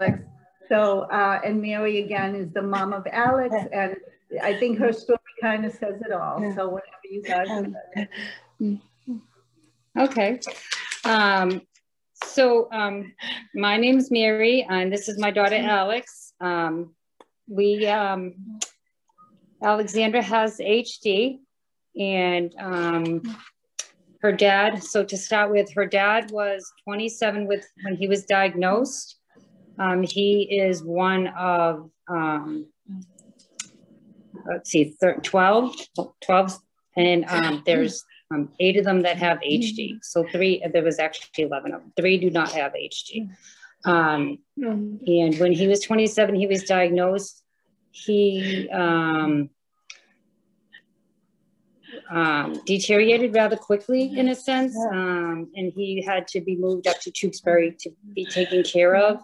Alex. So, uh, and Mary again is the mom of Alex, and I think her story kind of says it all. So whatever you guys. Okay. Um, so um, my name is Mary, and this is my daughter Alex. Um, we um, Alexandra has HD, and um, her dad. So to start with, her dad was 27 with when he was diagnosed. Um, he is one of um, let's see, 12, 12, and um, there's um, eight of them that have HD. So three, there was actually 11 of them. Three do not have HD. Um, and when he was 27, he was diagnosed. He um, deteriorated rather quickly in a sense, and he had to be moved up to Tewksbury to be taken care of,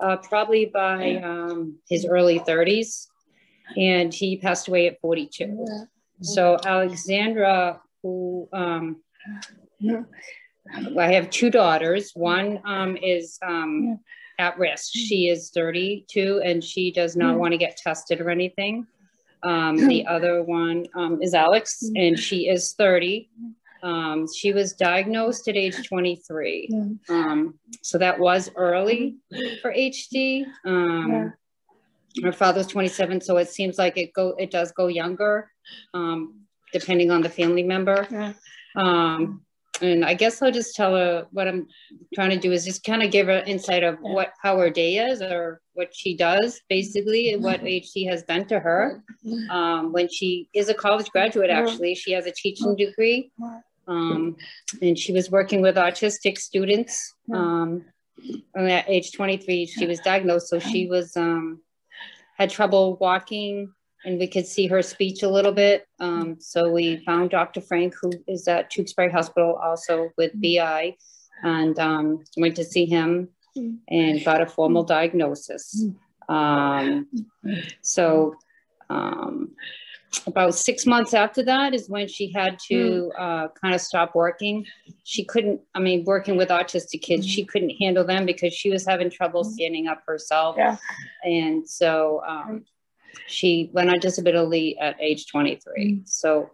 uh, probably by um, his early 30s, and he passed away at 42. So Alexandra, who um, I have two daughters. One um, is um, at risk. She is 32 and she does not want to get tested or anything. Um, the other one um, is Alex, and she is 30. Um, she was diagnosed at age 23. Um, so that was early for HD. Um, her father's 27, so it seems like it go it does go younger, um, depending on the family member. Um, and I guess I'll just tell her what I'm trying to do is just kind of give her insight of what how her day is or what she does basically and what HD has done to her. Um, when she is a college graduate, actually, she has a teaching degree. Um, and she was working with autistic students. Um, at age 23, she was diagnosed. So she was um, had trouble walking and we could see her speech a little bit. Um, so we found Dr. Frank, who is at Tewksbury Hospital also with mm-hmm. BI, and um, went to see him and got a formal diagnosis. Um, so um, about six months after that is when she had to mm. uh, kind of stop working. She couldn't, I mean, working with autistic kids, she couldn't handle them because she was having trouble mm. standing up herself. Yeah. And so um, she went on disability at age 23. Mm. So,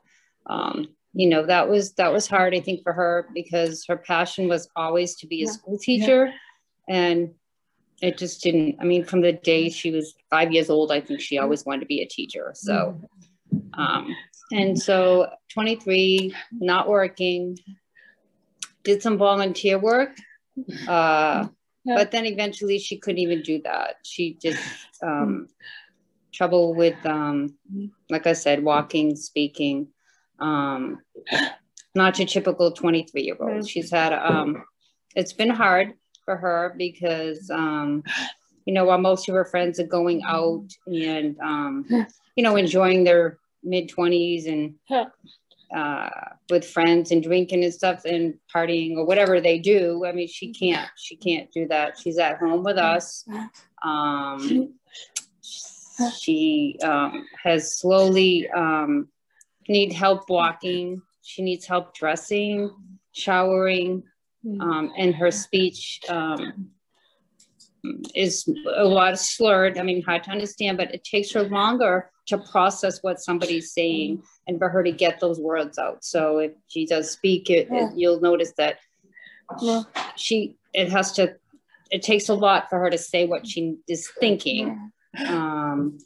um, you know, that was that was hard, I think, for her because her passion was always to be a yeah. school teacher, yeah. and it just didn't. I mean, from the day she was five years old, I think she always wanted to be a teacher. So, um, and so 23, not working, did some volunteer work. Uh, yeah. But then eventually she couldn't even do that. She just um, trouble with, um, like I said, walking, speaking. Um, not your typical 23 year old. She's had, um, it's been hard for her because, um, you know, while most of her friends are going out and, um, you know, enjoying their mid 20s and uh, with friends and drinking and stuff and partying or whatever they do. I mean, she can't, she can't do that. She's at home with us. Um, she um, has slowly um, need help walking. She needs help dressing, showering, um, and her speech um, is a lot of slurred. I mean, hard to understand, but it takes her longer to process what somebody's saying and for her to get those words out. So if she does speak, it, yeah. it you'll notice that yeah. she it has to. It takes a lot for her to say what she is thinking. Um,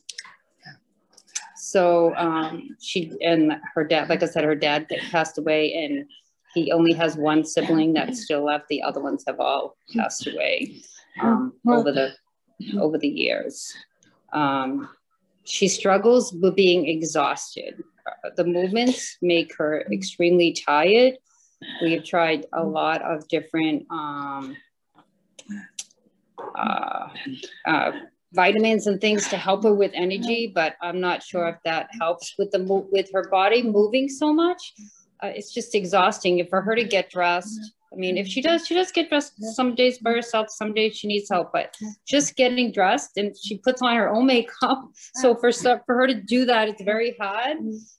so um, she and her dad, like I said, her dad passed away, and he only has one sibling that's still left. The other ones have all passed away um, over the over the years. Um, she struggles with being exhausted. The movements make her extremely tired. We have tried a lot of different um, uh, uh, vitamins and things to help her with energy, but I'm not sure if that helps with the with her body moving so much. Uh, it's just exhausting and for her to get dressed. I mean, if she does, she does get dressed some days by herself, some days she needs help, but just getting dressed and she puts on her own makeup. So for for her to do that, it's very hard.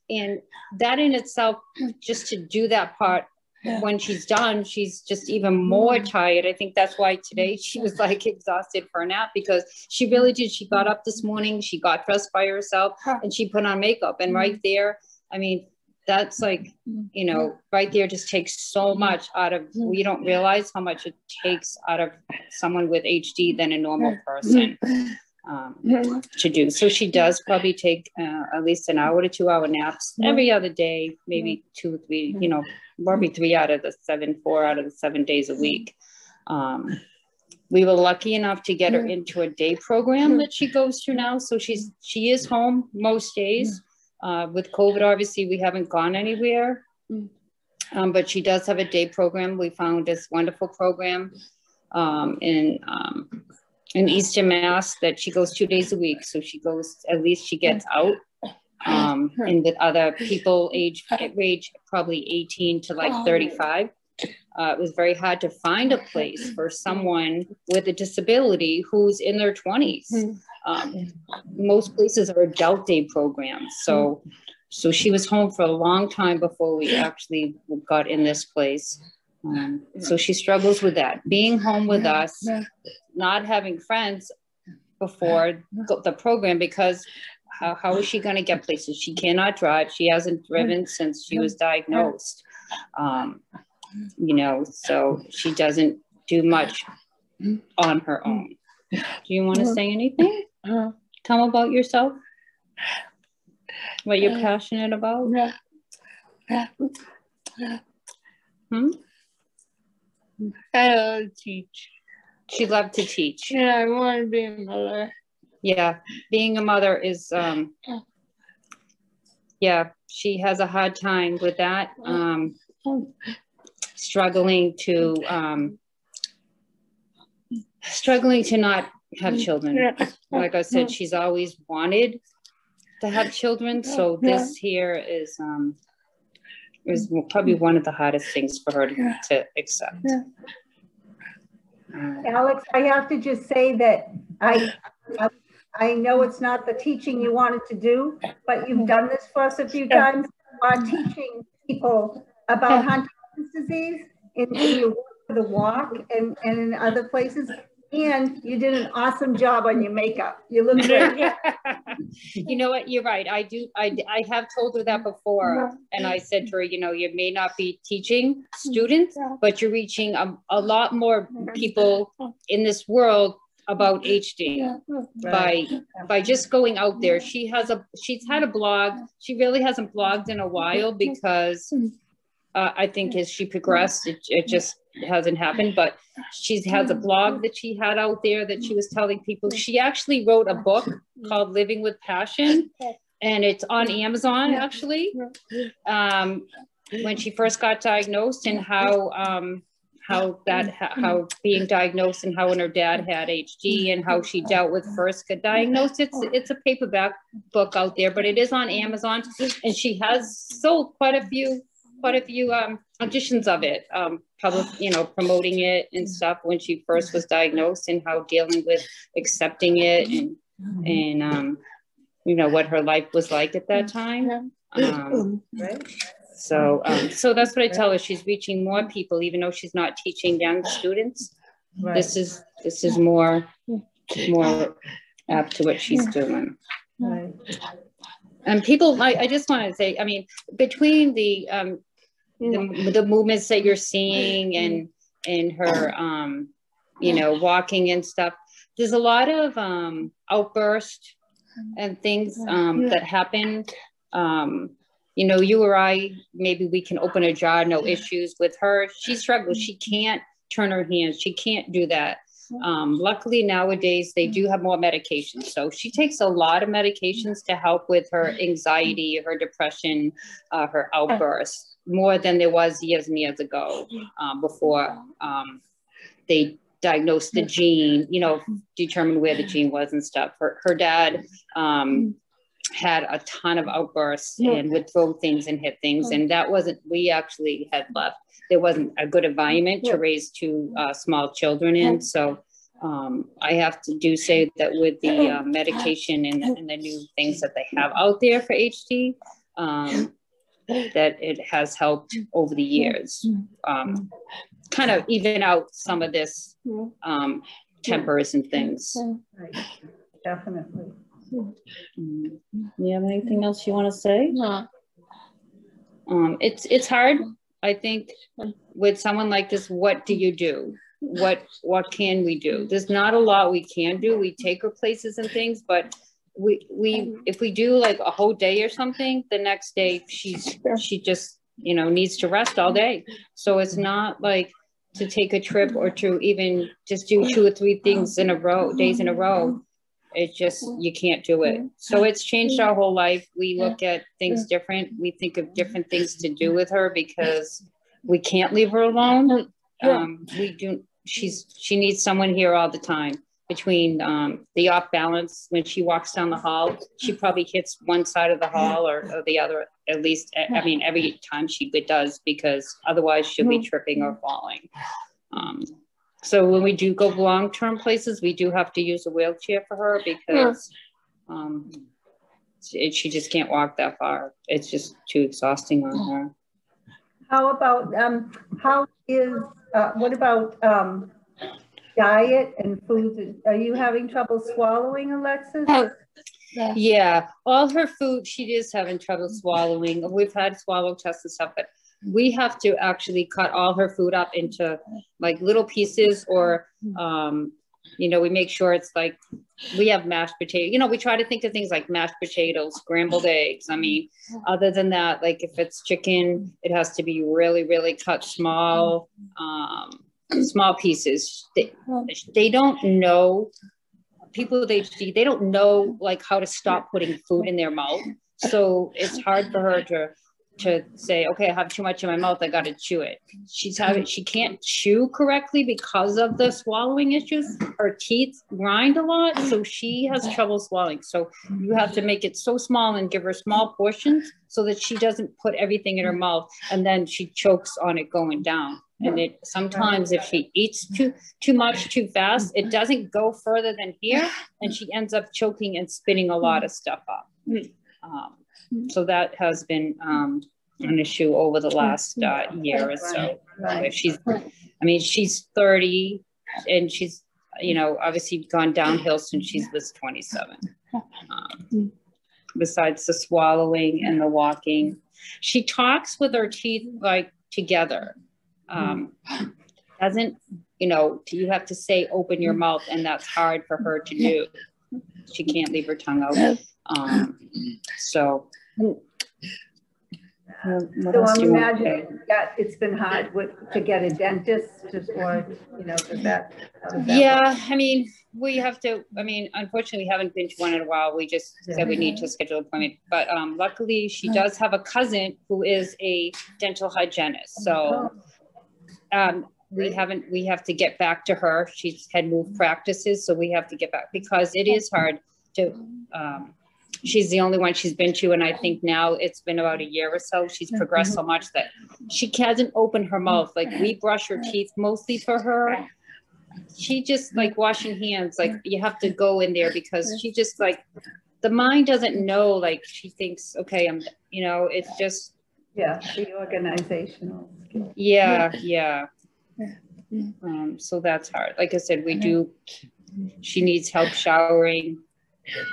And that in itself, just to do that part when she's done, she's just even more mm. tired. I think that's why today she was like exhausted for a nap because she really did. She got up this morning, she got dressed by herself, and she put on makeup. And right mm. there, I mean, that's like, you know, mm-hmm. right there just takes so mm-hmm. much out of, mm-hmm. we don't realize how much it takes out of someone with HD than a normal person um, to do. So she does probably take uh, at least an hour to two hour naps every other day, maybe two, three, you know, probably three out of the seven, four out of the seven days a week. Um, we were lucky enough to get her into a day program that she goes to now. So she's she is home most days. Uh, with COVID, obviously, we haven't gone anywhere. Um, but she does have a day program. We found this wonderful program um, in um, in Eastern Mass that she goes two days a week. So she goes, at least she gets out. Um, and with other people age age probably 18 to like 35. Uh, it was very hard to find a place for someone with a disability who's in their 20s. Um, most places are adult day programs. So, so she was home for a long time before we actually got in this place. Um, so she struggles with that. Being home with us, not having friends before the program because how, how is she going to get places? She cannot drive. She hasn't driven since she was diagnosed. Um, you know, so she doesn't do much on her own. Do you want to say anything? Tell about yourself. What you're passionate about? Hmm? I love to teach. She loved to teach. Yeah, I want to be a mother. Yeah, being a mother is, um, yeah, she has a hard time with that. Um, struggling to, um, struggling to not have mm, children. Like I said, mm. she's always wanted to have children. So this here is, um, is mm. probably one of the hardest things for her to, to accept. Uh, Alex, I have to just say that I, I know it's not the teaching you wanted to do, but you've done this for us a few times. You are teaching people about Huntington's disease in, in your work for the walk and, and in other places. And you did an awesome job on your makeup. You look great. you know what? You're right. I do. I, I have told her that before. And I said to her, you know, you may not be teaching students, but you're reaching a, a lot more people in this world about HD by by just going out there. She has a she's had a blog. She really hasn't blogged in a while because uh, I think as she progressed, it, it just hasn't happened. But she has a blog that she had out there that she was telling people. She actually wrote a book called Living with Passion, and it's on Amazon actually. Um, when she first got diagnosed and how um, how that how being diagnosed and how when her dad had HD and how she dealt with first get diagnosed. It's it's a paperback book out there, but it is on Amazon, and she has sold quite a few quite a few um, auditions of it, um, public, you know, promoting it and stuff when she first was diagnosed and how dealing with accepting it and and um, you know what her life was like at that time. Um, so um, so that's what I tell her. She's reaching more people, even though she's not teaching young students. Right. This is this is more more apt to what she's doing. Right. And people, I, I just want to say, I mean, between the um, the, the movements that you're seeing and and her um you know walking and stuff. There's a lot of um outburst and things um that happen um you know you or i maybe we can open a jar no issues with her. She struggles. She can't turn her hands. She can't do that um, luckily nowadays they do have more medications. So she takes a lot of medications to help with her anxiety her depression uh, her outbursts more than there was years and years ago um, before um, they diagnosed the gene, you know, determined where the gene was and stuff. Her, her dad um, had a ton of outbursts and would throw things and hit things. And that wasn't, we actually had left. There wasn't a good environment to raise two uh, small children in. So um, I have to do say that with the uh, medication and, and, the new things that they have out there for HD, um, that it has helped over the years. Um, kind of even out some of this um, tempers and things. Right. Definitely. Mm. You have anything else you want to say? No. Um, it's it's hard. I think with someone like this, what do you do? What what can we do? There's not a lot we can do. We take her places and things, but we we if we do like a whole day or something, the next day she's she just you know needs to rest all day. So it's not like to take a trip or to even just do two or three things in a row, days in a row. It's just you can't do it. So it's changed our whole life. We look at things different. We think of different things to do with her because we can't leave her alone. Um, we do. She's she needs someone here all the time. Between um, the off balance when she walks down the hall, she probably hits one side of the hall or, or the other. At least, I mean, every time she does because otherwise she'll be tripping or falling. Um, so when we do go long term places, we do have to use a wheelchair for her because um, it, she just can't walk that far. It's just too exhausting on her. How about, um, how is, uh, what about, um, diet and foods? Are you having trouble swallowing, Alexis? Oh, Yeah. Yeah, all her food, she is having trouble swallowing. We've had swallow tests and stuff, but we have to actually cut all her food up into like little pieces or, um, you know, we make sure it's like, we have mashed potato, you know, we try to think of things like mashed potatoes, scrambled eggs. I mean, other than that, like if it's chicken, it has to be really, really cut small, um, small pieces. They, they don't know people they they don't know like how to stop putting food in their mouth so it's hard for her to to say okay i have too much in my mouth i got to chew it. She's having she can't chew correctly because of the swallowing issues. Her teeth grind a lot so she has trouble swallowing. So you have to make it so small and give her small portions so that she doesn't put everything in her mouth and then she chokes on it going down. And it sometimes if she eats too too much too fast it doesn't go further than here and she ends up choking and spitting a lot of stuff up. Um, so that has been um, an issue over the last uh, year or so Right. she's i mean she's 30 and she's you know obviously gone downhill since she was 27 um, besides the swallowing and the walking she talks with her teeth like together um, doesn't, you know, you have to say open your mouth, and that's hard for her to do. She can't leave her tongue out. Um, so, uh, So I'm you want to say? imagining that it's been hard with, to get a dentist just or, you know, does that? does that work? Yeah, I mean, we have to, I mean, unfortunately, we haven't been to one in a while. We just said we need to schedule an appointment. But um, luckily, she does have a cousin who is a dental hygienist. So um, we haven't, we have to get back to her. She's had moved practices, so we have to get back because it is hard to, um, she's the only one she's been to. And I think now it's been about a year or so. She's progressed so much that she hasn't opened her mouth. Like we brush her teeth mostly for her. She just like washing hands, like you have to go in there because she just like, the mind doesn't know, like she thinks, okay, I'm, you know, it's just, Yeah, the organizational skill. yeah, yeah. Um, so that's hard. Like I said, we do, she needs help showering,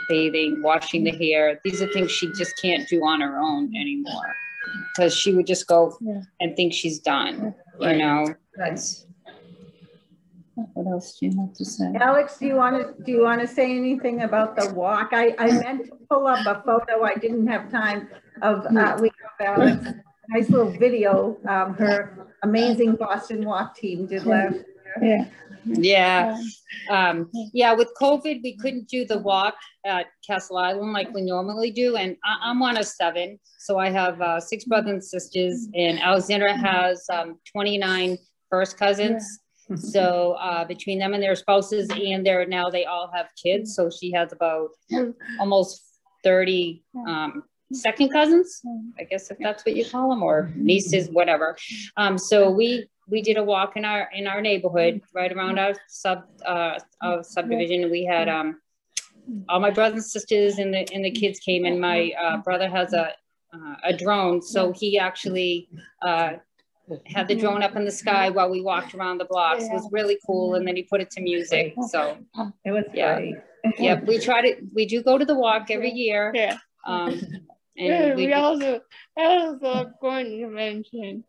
bathing, washing the hair. These are things she just can't do on her own anymore. Because she would just go Yeah. and think she's done, you Right. know? Right. What else do you have to say? Alex, do you want to, do you want to say anything about the walk? I, I meant to pull up a photo. I didn't have time of, uh, we have Alex, nice little video, um, her amazing Boston Walk team did last. Yeah. Yeah, um, yeah, with COVID, we couldn't do the walk at Castle Island like we normally do. And I, I'm one of seven. So I have, uh, six brothers and sisters and Alexandra has, um, 29 first cousins. So, uh, between them and their spouses and their, now they all have kids. So she has about almost 30, um, second cousins. I guess if that's what you call them, or nieces, whatever. Um, so we we did a walk in our in our neighborhood, right around our sub uh, our subdivision. We had um, all my brothers and sisters and the and the kids came, and my uh, brother has a uh, a drone. So he actually uh, had the drone up in the sky while we walked around the blocks. It was really cool. And then he put it to music. So It was Yeah. great. yeah, we try to, we do go to the walk every year. Yeah. Um, Yeah, and we we, also I also going to convention.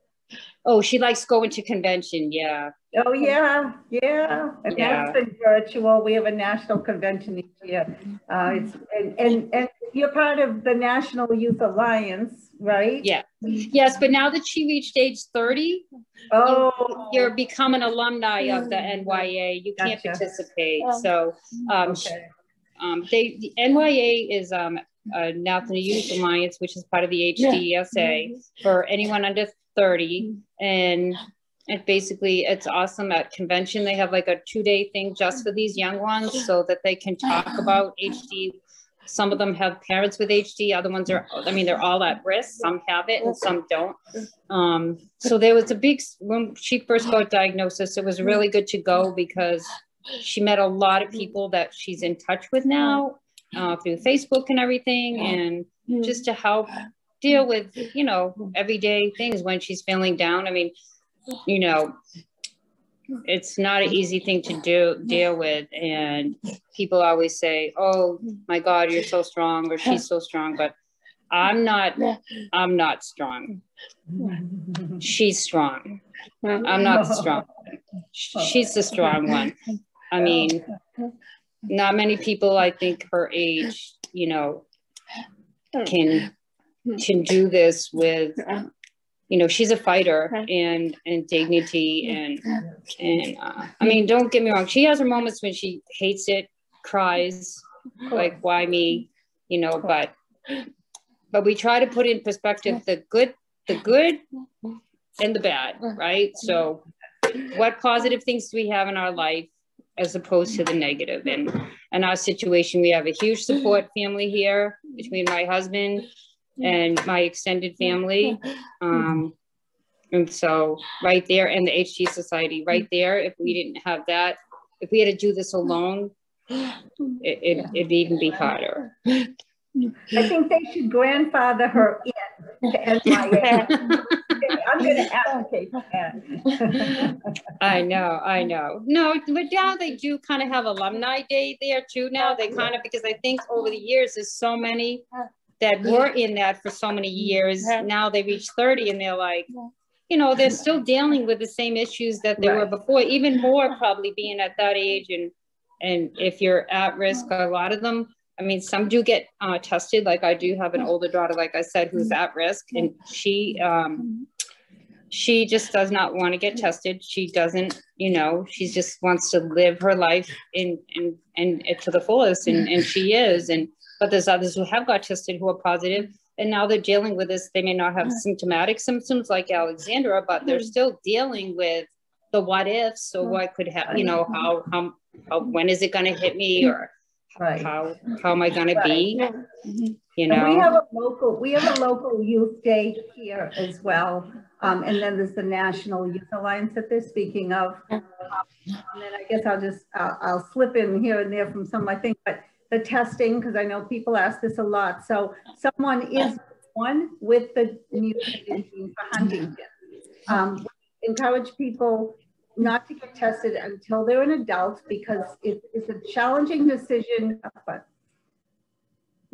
Oh, she likes going to convention. Yeah. Oh, yeah, yeah. And Yeah. that's been virtual. We have a national convention each year. Uh, it's, and, and, and you're part of the National Youth Alliance, right? Yeah. Yes, but now that she reached age 30, Oh. you're become an alumni of the NYA. You can't Gotcha. participate. So um, Okay. um, they the NYA is um, a National Youth Alliance, which is part of the HDSA for anyone under 30. And it basically, it's awesome at convention. They have like a two day thing just for these young ones so that they can talk about HD. Some of them have parents with HD, other ones are, I mean, they're all at risk. Some have it and some don't. Um, so there was a big, when she first got diagnosis, it was really good to go because she met a lot of people that she's in touch with now uh, through Facebook and everything, and just to help deal mm-hmm. with, you know, mm-hmm. everyday things when she's feeling down. I mean, you know, it's not an easy thing to do deal with, and people always say, "Oh my God, you're so strong," or "She's so strong," but I'm not. I'm not strong. Mm-hmm. She's strong. I'm not the strong. She's the strong one. I mean, not many people, I think, her age, you know, can can do this with, you know, she's a fighter and and dignity and and uh, I mean, don't get me wrong, she has her moments when she hates it, cries, like why me, you know, but but we try to put in perspective the good, the good and the bad, right? So what positive things do we have in our life as opposed to the negative? And in our situation we have a huge support family here between my husband and my extended family um, and so right there and the HD society right there if we didn't have that if we had to do this alone it, it, it'd even be harder I think they should grandfather her in to NYA. I'm going to advocate for that. I know, I know. No, but now they do kind of have alumni day there too now. They kind of, because I think over the years, there's so many that were in that for so many years. Now they reach 30 and they're like, you know, they're still dealing with the same issues that they were before, even more probably being at that age. And, and if you're at risk, a lot of them, I mean, some do get uh, tested. Like I do have an older daughter, like I said, who's at risk and she, um, she just does not want to get tested. She doesn't, you know, she just wants to live her life in in and to the fullest, and and she is. And but there's others who have got tested who are positive, and now they're dealing with this. They may not have mm-hmm. symptomatic symptoms like Alexandra, but they're mm-hmm. still dealing with the what ifs. So mm-hmm. what could happen? You know, how how, how when is it going to hit me, or Right. how how am I going to be? You And we have a local, we have a local youth day here as well. Um, and then there's the National Youth Alliance that they're speaking of. Um, And then I guess I'll just, I'll, I'll slip in here and there from some of my things, but the testing, because I know people ask this a lot. So someone is one with the mutation gene for Huntington. Um, encourage people not to get tested until they're an adult because it, it's a challenging decision, but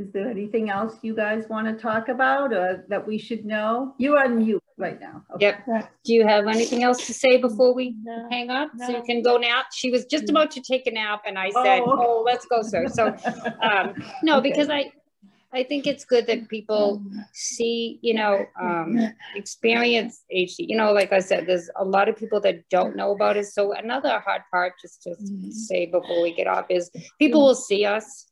is there anything else you guys want to talk about or that we should know? You're on mute right now. Okay. Yep. Do you have anything else to say before we No. hang up so you can go nap? She was just about to take a nap and I said, Oh. oh, let's go, sir. So, um, no, Okay. because I, I think it's good that people see, you know, um, experience HD. You know, like I said, there's a lot of people that don't know about it. So another hard part, just to say before we get off, is people will see us.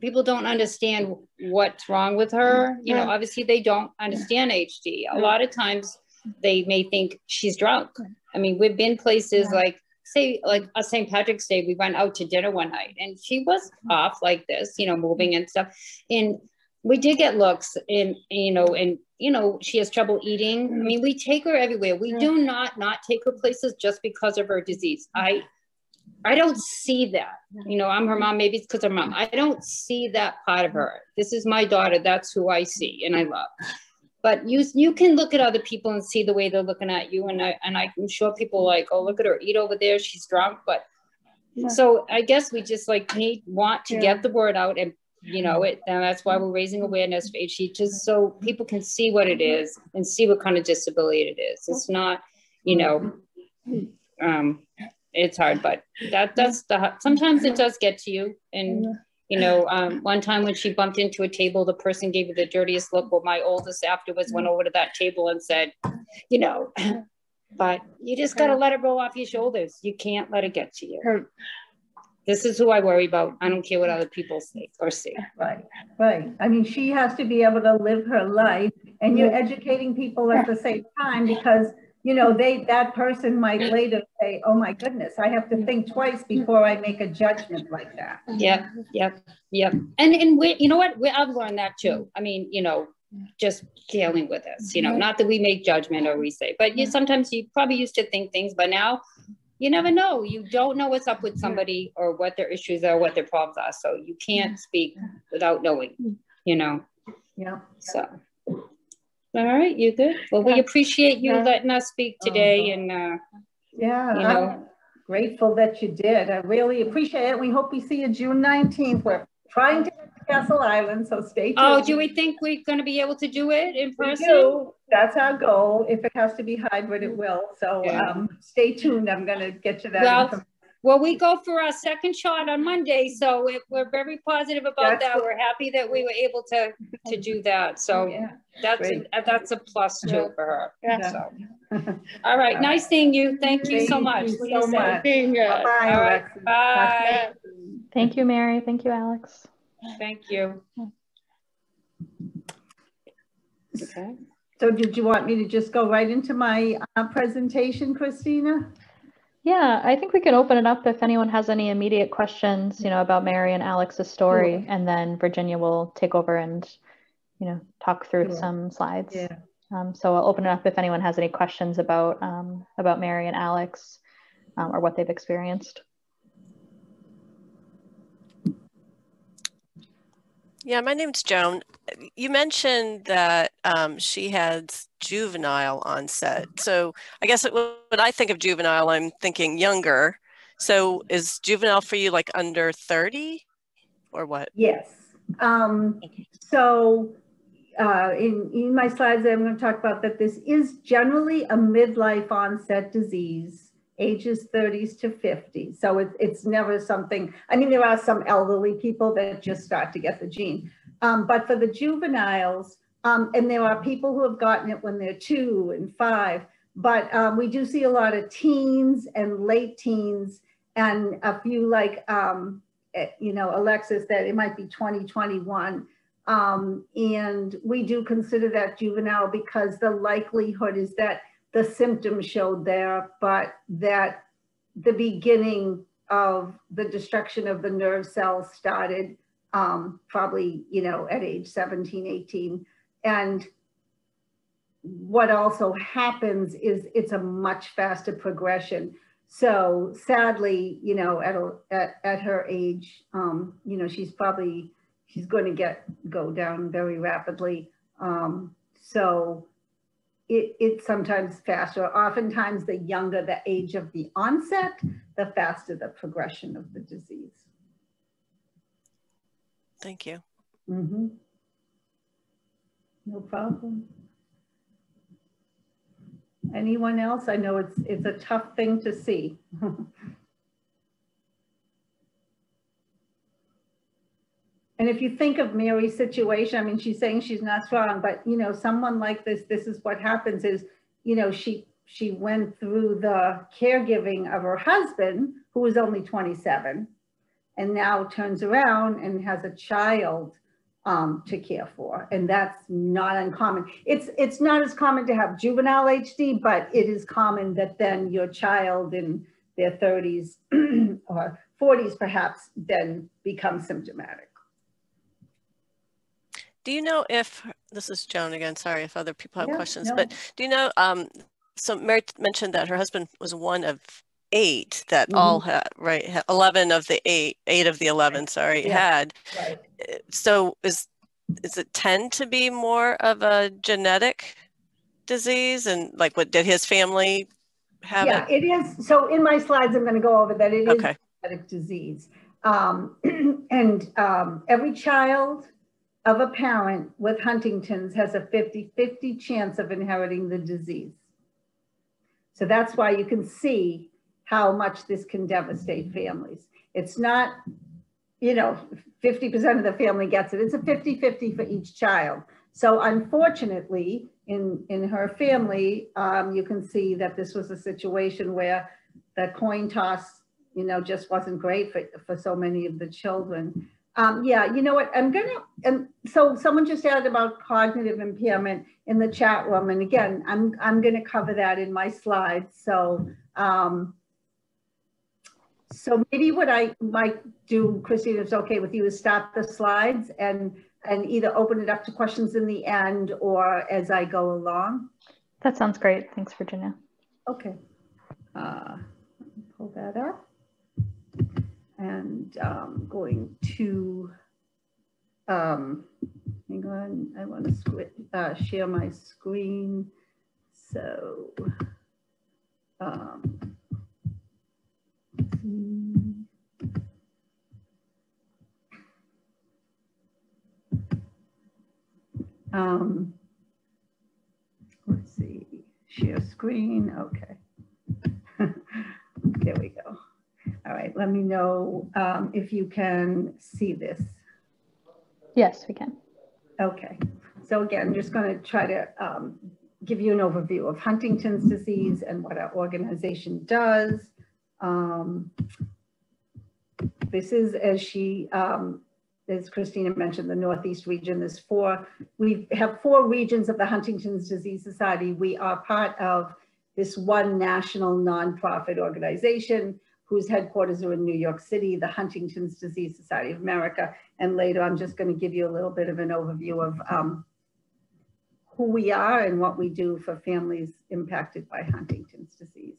People don't understand what's wrong with her. You know, obviously they don't understand HD. A lot of times they may think she's drunk. I mean, we've been places like, say, like uh, a St. Patrick's Day, we went out to dinner one night and she was mm-hmm. off like this, you know, moving mm-hmm. and stuff. And we did get looks and, you know, and, you know, she has trouble eating. I mm-hmm. mean, we take her everywhere. We do not not take her places just because of her disease. I, I don't see that. You know, I'm her mm-hmm. mom. Maybe it's because her mom. I don't see that part of her. This is my daughter. That's who I see and I love. but you you can look at other people and see the way they're looking at you and I and I'm sure people like oh look at her eat over there she's drunk but Yeah. so I guess we just like need want to Yeah. get the word out and you know it and that's why we're raising awareness for HD just so people can see what it mm-hmm. is and see what kind of disability it is it's not you know mm-hmm. um it's hard but that does the sometimes it does get to you and you know, um, one time when she bumped into a table, the person gave her the dirtiest look. Well, my oldest afterwards went over to that table and said, you know, but you just got to let it roll off your shoulders. You can't let it get to you. Her- This is who I worry about. I don't care what other people say or see. Right, right. I mean, she has to be able to live her life and you're educating people at the same time because, you know, they, that person might later say, oh my goodness, I have to think twice before I make a judgment like that. Yep, yep, yep. And and we, you know what? We, I've learned that too. I mean, you know, just dealing with this. You know, not that we make judgment or we say, but you sometimes you probably used to think things, but now you never know. You don't know what's up with somebody or what their issues are, what their problems are. So you can't speak without knowing. You know. Yeah. So. All right, you good? Well, we appreciate you Yeah. letting us speak today, and uh, Yeah, You I'm know. grateful that you did. I really appreciate it. We hope we see you June 19th. We're trying to get to Castle Island, so stay tuned. oh, do we think we're going to be able to do it in We person? do. That's our goal. If it has to be hybrid, it will. So Yeah. um, stay tuned. I'm going to get you that. Well, information. Well, we go for our second shot on Monday, so it, we're very positive about That's that. good. We're happy that we were able to to do that. So Yeah. that's a, that's a plus too for her. Yeah. So, all right, nice seeing you. Thank you so much. you you so say? much. Being, uh, Bye-bye, All right, bye. Thank you, Mary. Thank you, Alex. Thank you. Okay. So did you want me to just go right into my uh, presentation, Christina? Yeah, I think we can open it up if anyone has any immediate questions, you know, about Mary and Alex's story, and then Virginia will take over and, you know, talk through Sure. some slides. Yeah. Um, so I'll open it up if anyone has any questions about um, about Mary and Alex um, or what they've experienced. Yeah, my name's Joan. You mentioned that um, she had juvenile onset. So I guess it, when I think of juvenile, I'm thinking younger. So is juvenile for you like under 30 or what? Yes. Um, so uh, in, in my slides, I'm going to talk about that this is generally a midlife onset disease, ages 30s to 50. So it, it's never something, I mean, there are some elderly people that just start to get the gene. Um, but for the juveniles, um, and there are people who have gotten it when they're two and five, but um, we do see a lot of teens and late teens and a few like um, eh, you know, Alexis, that it might be 2021. Um, and we do consider that juvenile because the likelihood is that the symptoms showed there, but that the beginning of the destruction of the nerve cells started um, probably, you know, at age 17, 18. And what also happens is it's a much faster progression. So sadly, you know, at, a, at, at her age, um, you know, she's probably, she's going to get, go down very rapidly. Um, so it, it's sometimes faster. Oftentimes, the younger the age of the onset, the faster the progression of the disease. Thank you. Mm-hmm. No problem. Anyone else? I know it's, it's a tough thing to see. And if you think of Mary's situation, I mean, she's saying she's not strong, but you know, someone like this, this is what happens is, you know, she, she went through the caregiving of her husband, who was only 27, and now turns around and has a child um, to care for. And that's not uncommon. It's, it's not as common to have juvenile HD, but it is common that then your child in their 30s or 40s perhaps then becomes symptomatic. Do you know if, this is Joan again, sorry if other people have questions, no. but do you know, um, so Mary mentioned that her husband was one of eight that Mm-hmm. all had, right? 11 of the eight, eight of the 11, sorry, Yeah. had. Right. Uh, So is does it tend to be more of a genetic disease? And like, what did his family have? Yeah, it? it is. So in my slides, I'm going to go over that it is Okay. a genetic disease. Um, and um, every child of a parent with Huntington's has a 50-50 chance of inheriting the disease. So that's why you can see how much this can devastate families. It's not, you know, 50% of the family gets it. It's a 50-50 for each child. So unfortunately, in, in her family, um, you can see that this was a situation where the coin toss, you know, just wasn't great for, for so many of the children. Um, yeah, you know what, I'm gonna, and so someone just asked about cognitive impairment in the chat room. And again, I'm, I'm gonna cover that in my slides. So, um, so maybe what I might do, Christine, if it's okay with you, is stop the slides and, and either open it up to questions in the end or as I go along. That sounds great. Thanks, Virginia. Okay. Uh, pull that up. And um, going to, um, hang on, I want to uh, share my screen. So, um, um, let's see, share screen, okay. there we go. All right, let me know um, if you can see this. Yes, we can. Okay, so again, I'm just going to try to um, give you an overview of Huntington's disease and what our organization does. Um, this is, as she, um, as Christina mentioned, the Northeast region. There's four, we have four regions of the Huntington's Disease Society. We are part of this one national nonprofit organization whose headquarters are in New York City, the Huntington's Disease Society of America. And later, I'm just going to give you a little bit of an overview of um, who we are and what we do for families impacted by Huntington's disease.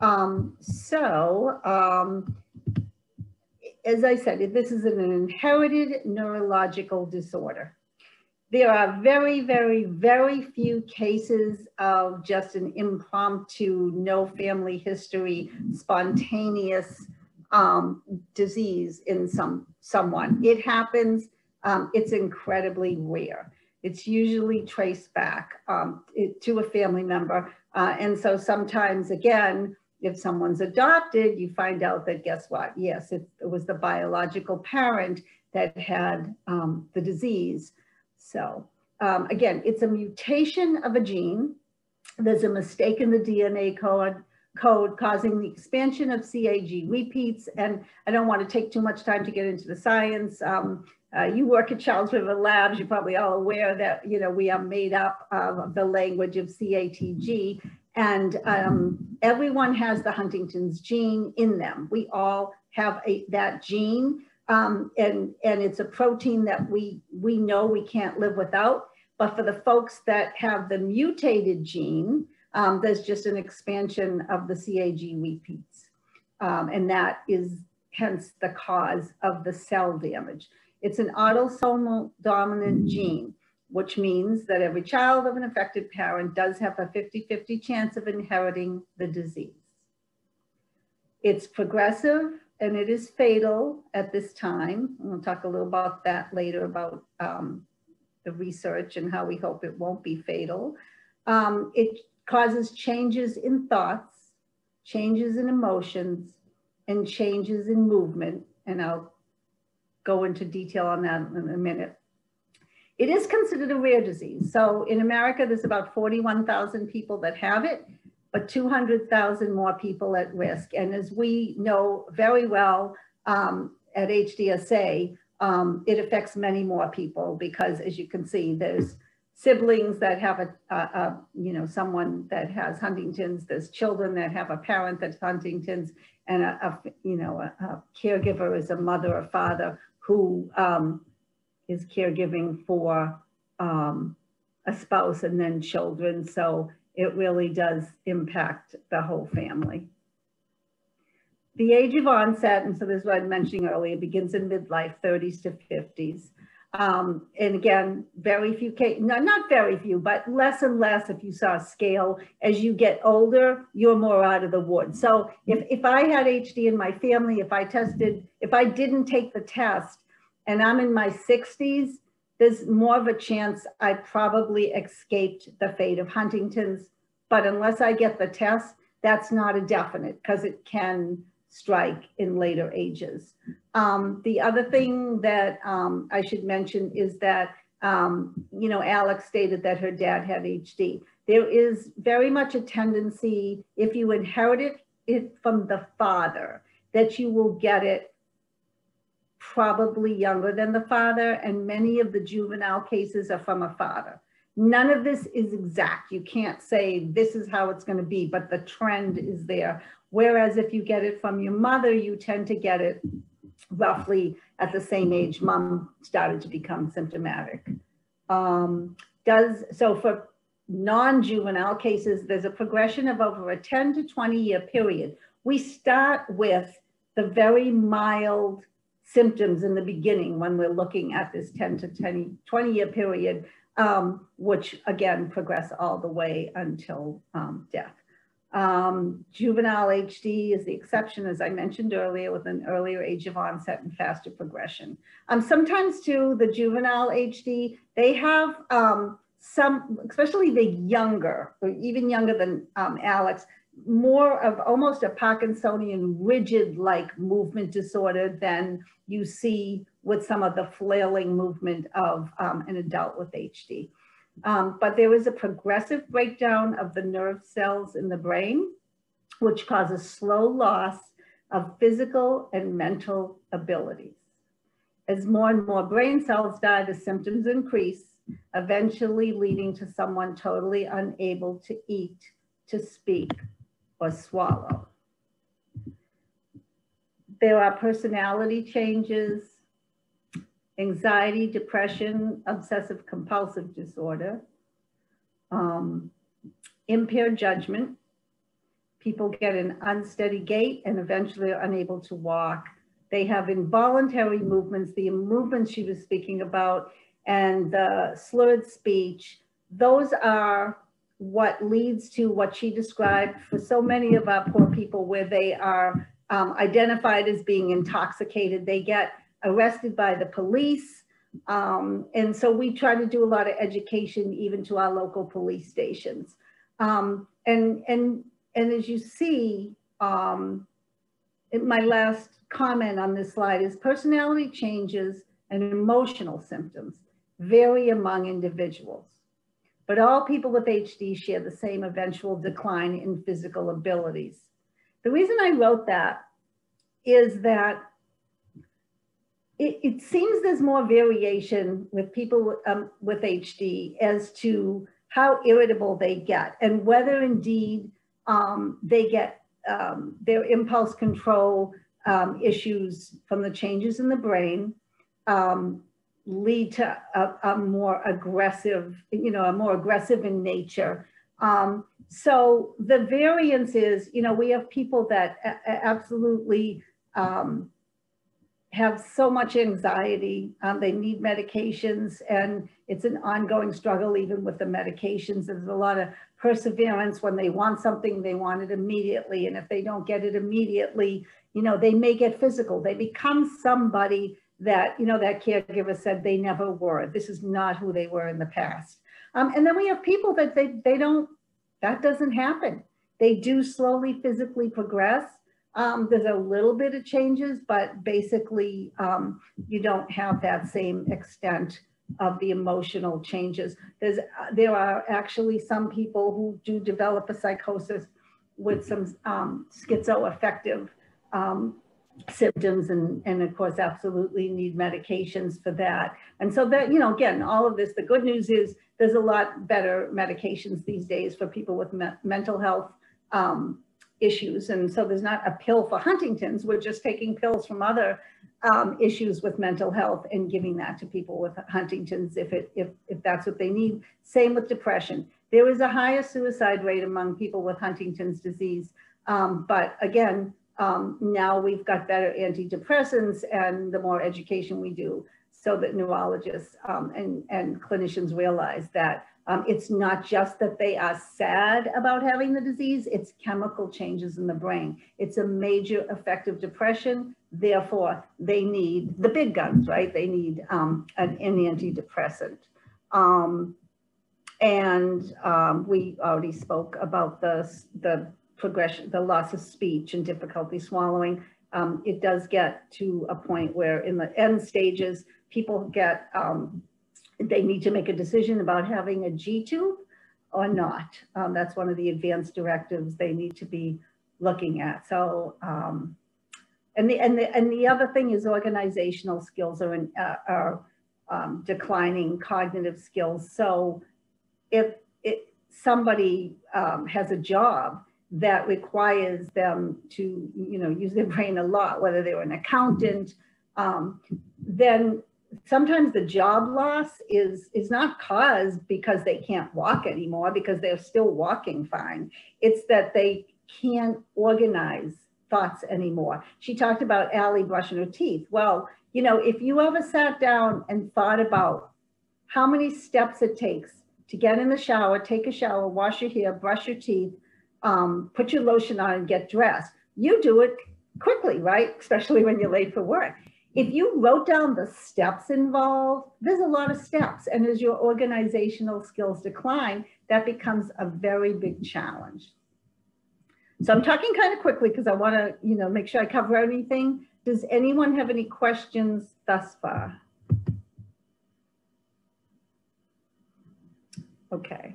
Um, so, um, as I said, this is an inherited neurological disorder. There are very, very, very few cases of just an impromptu, no family history, spontaneous um, disease in some someone. It happens. Um, it's incredibly rare. It's usually traced back um, it, to a family member. Uh, and so sometimes, again, if someone's adopted, you find out that guess what? Yes, it, it was the biological parent that had um, the disease. So um, again, it's a mutation of a gene. There's a mistake in the DNA code, code causing the expansion of CAG repeats. And I don't want to take too much time to get into the science. Um, uh, you work at Charles River Labs, you're probably all aware that, you know, we are made up of the language of CATG and um, everyone has the Huntington's gene in them. We all have a, that gene um, and, and it's a protein that we, we know we can't live without. But for the folks that have the mutated gene, um, there's just an expansion of the CAG repeats. Um, and that is hence the cause of the cell damage. It's an autosomal dominant gene, which means that every child of an affected parent does have a 50-50 chance of inheriting the disease. It's progressive and it is fatal at this time. We'll talk a little about that later about um, the research and how we hope it won't be fatal. Um, it causes changes in thoughts, changes in emotions, and changes in movement. And I'll go into detail on that in a minute. It is considered a rare disease. So in America, there's about 41,000 people that have it, but 200,000 more people at risk. And as we know very well um, at HDSA, um, it affects many more people because as you can see, there's siblings that have a, a, a, you know, someone that has Huntington's, there's children that have a parent that's Huntington's, and a, a you know, a, caregiver is a mother or father who um, is caregiving for um, a spouse and then children. So it really does impact the whole family. The age of onset, and so this is what I was mentioning earlier, begins in midlife, 30s to 50s. Um, and again, very few cases, no, not very few, but less and less if you saw a scale. As you get older, you're more out of the woods. So if, if I had HD in my family, if I tested, if I didn't take the test and I'm in my 60s, there's more of a chance I probably escaped the fate of Huntington's. But unless I get the test, that's not a definite because it can strike in later ages. Um, the other thing that um, I should mention is that, um, you know, Alex stated that her dad had HD. There is very much a tendency, if you inherit it, it from the father, that you will get it probably younger than the father, and many of the juvenile cases are from a father. None of this is exact. You can't say this is how it's going to be, but the trend is there. Whereas if you get it from your mother, you tend to get it roughly at the same age mom started to become symptomatic. Um, does so for non-juvenile cases, there's a progression of over a 10 to 20 year period. We start with the very mild symptoms in the beginning when we're looking at this 10 to 10, 20 year period, um, which again progress all the way until um, death. Um, juvenile HD is the exception, as I mentioned earlier, with an earlier age of onset and faster progression. Um, sometimes too, the juvenile HD, they have um, some, especially the younger, or even younger than um, Alex, more of almost a Parkinsonian rigid-like movement disorder than you see with some of the flailing movement of um, an adult with HD. Um, but there is a progressive breakdown of the nerve cells in the brain, which causes slow loss of physical and mental abilities. As more and more brain cells die, the symptoms increase, eventually leading to someone totally unable to eat, to speak, or swallow. There are personality changes, anxiety, depression, obsessive compulsive disorder, um, impaired judgment. People get an unsteady gait and eventually are unable to walk. They have involuntary movements, the movements she was speaking about, and the slurred speech. Those are what leads to what she described for so many of our poor people where they are um, identified as being intoxicated. They get arrested by the police. Um, and so we try to do a lot of education even to our local police stations. Um, and, and, and as you see, um, my last comment on this slide is personality changes and emotional symptoms vary among individuals. But all people with HD share the same eventual decline in physical abilities. The reason I wrote that is that it, it seems there's more variation with people um, with HD as to how irritable they get and whether indeed um, they get um, their impulse control um, issues from the changes in the brain um, lead to a, a, more aggressive, you know, a more aggressive in nature. Um, so the variance is, you know, we have people that absolutely um, have so much anxiety. Um, they need medications and it's an ongoing struggle even with the medications. There's a lot of perseverance when they want something, they want it immediately. And if they don't get it immediately, you know, they may get physical. They become somebody that, you know, that caregiver said they never were. This is not who they were in the past. Um, and then we have people that they, they don't, that doesn't happen. They do slowly physically progress um, there's a little bit of changes, but basically um, you don't have that same extent of the emotional changes. There's, uh, there are actually some people who do develop a psychosis with some um, schizoaffective um, symptoms and, and of course absolutely need medications for that. And so that, you know, again, all of this, the good news is there's a lot better medications these days for people with me mental health um, issues. And so there's not a pill for Huntington's. We're just taking pills from other um, issues with mental health and giving that to people with Huntington's if, it, if, if that's what they need. Same with depression. There is a higher suicide rate among people with Huntington's disease. Um, but again, um, now we've got better antidepressants and the more education we do. so that neurologists um, and, and clinicians realize that um, it's not just that they are sad about having the disease, it's chemical changes in the brain. It's a major effect of depression. Therefore, they need the big guns, right? They need um, an, an antidepressant. Um, and um, we already spoke about the, the progression, the loss of speech and difficulty swallowing. Um, it does get to a point where in the end stages, people get um, they need to make a decision about having a G tube or not. Um, that's one of the advanced directives they need to be looking at. So, um, and the and the and the other thing is organizational skills are in, uh, are um, declining cognitive skills. So, if it, somebody um, has a job that requires them to you know use their brain a lot, whether they're an accountant, um, then sometimes the job loss is is not caused because they can't walk anymore because they're still walking fine. It's that they can't organize thoughts anymore. She talked about Allie brushing her teeth. Well you know if you ever sat down and thought about how many steps it takes to get in the shower take a shower wash your hair brush your teeth um, put your lotion on and get dressed you do it quickly right especially when you're late for work if you wrote down the steps involved, there's a lot of steps. And as your organizational skills decline, that becomes a very big challenge. So I'm talking kind of quickly because I want to, you know, make sure I cover anything. Does anyone have any questions thus far? Okay.